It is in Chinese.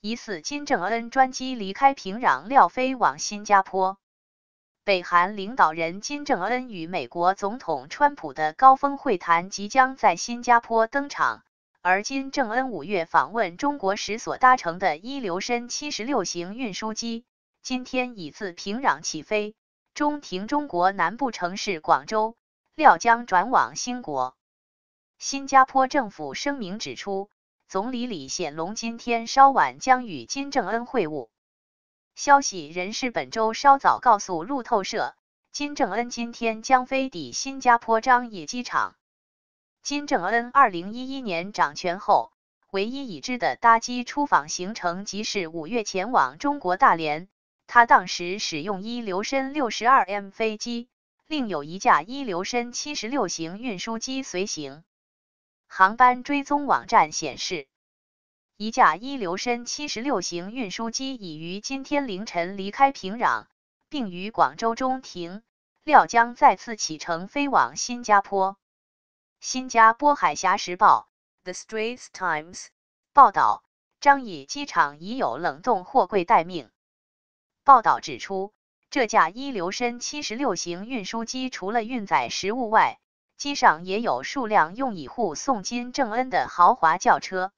疑似金正恩专机离开平壤，廖飞往新加坡。北韩领导人金正恩与美国总统川普的高峰会谈即将在新加坡登场，而金正恩五月访问中国时所搭乘的一流深七十六型运输机，今天已自平壤起飞，中停中国南部城市广州，料将转往新国。新加坡政府声明指出。总理李显龙今天稍晚将与金正恩会晤。消息人士本周稍早告诉路透社，金正恩今天将飞抵新加坡樟宜机场。金正恩二零一一年掌权后，唯一已知的搭机出访行程即是五月前往中国大连，他当时使用一留申六十二 M 飞机，另有一架一留申七十六型运输机随行。航班追踪网站显示，一架一流深七十六型运输机已于今天凌晨离开平壤，并于广州中停，料将再次启程飞往新加坡。新加坡海峡时报 （The Straits Times） 报道，樟宜机场已有冷冻货柜待命。报道指出，这架一流深七十六型运输机除了运载食物外，机上也有数辆用以护送金正恩的豪华轿车。